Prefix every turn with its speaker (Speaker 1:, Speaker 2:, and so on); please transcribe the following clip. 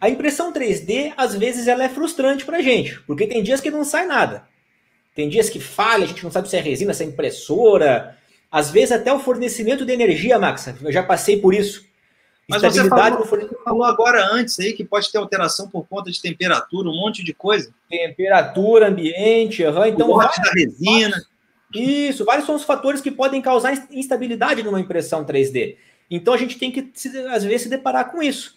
Speaker 1: A impressão 3D, às vezes, ela é frustrante para a gente, porque tem dias que não sai nada. Tem dias que falha, a gente não sabe se é resina, se é impressora. Às vezes até o fornecimento de energia, Max. Eu já passei por isso.
Speaker 2: Mas você falou, você falou, agora antes aí que pode ter alteração por conta de temperatura, um monte de coisa.
Speaker 1: Temperatura, ambiente, uhum, então.
Speaker 2: O da resina.
Speaker 1: Isso, vários são os fatores que podem causar instabilidade numa impressão 3D. Então a gente tem que, às vezes, se deparar com isso.